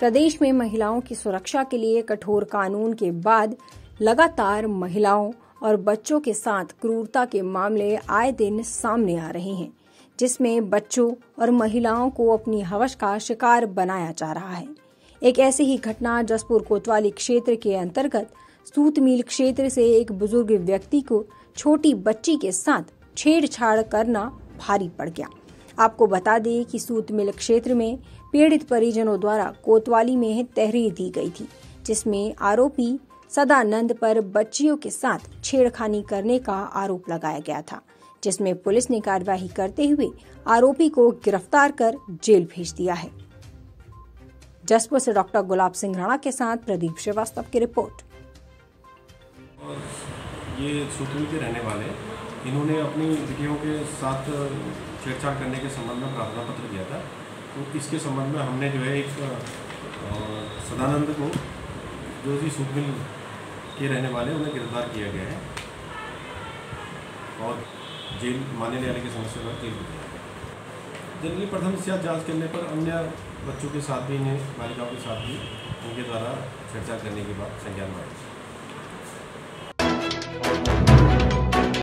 प्रदेश में महिलाओं की सुरक्षा के लिए कठोर कानून के बाद लगातार महिलाओं और बच्चों के साथ क्रूरता के मामले आए दिन सामने आ रहे हैं, जिसमें बच्चों और महिलाओं को अपनी हवश का शिकार बनाया जा रहा है। एक ऐसी ही घटना जसपुर कोतवाली क्षेत्र के अंतर्गत सूतमील क्षेत्र से एक बुज़ुर्ग व्यक्ति को छोटी बच्ची के साथ छेड़छाड़ करना भारी पड़ गया। आपको बता दें कि सूत मिल क्षेत्र में पीड़ित परिजनों द्वारा कोतवाली में तहरीर दी गई थी, जिसमें आरोपी सदानंद पर बच्चियों के साथ छेड़खानी करने का आरोप लगाया गया था, जिसमें पुलिस ने कार्यवाही करते हुए आरोपी को गिरफ़्तार कर जेल भेज दिया है। जसपुर से डॉक्टर गुलाब सिंह राणा के साथ प्रदीप श्रीवास्तव की रिपोर्ट। ये सुतुल के रहने वाले इन्होंने अपनी बेटियों के साथ छेड़छाड़ करने के संबंध में प्रार्थना पत्र दिया था। तो इसके संबंध में हमने जो है एक सदानंद को, जो जी सुतमिल के रहने वाले उन्हें गिरफ़्तार किया गया है। और जेल माने न्यायालय की समस्या पर जेल भेजा जनरली प्रथम से जाँच करने पर अन्य बच्चों के साथ भी इन्हें, बालिकाओं के साथ भी उनके द्वारा छेड़छाड़ करने के बाद संज्ञान में आई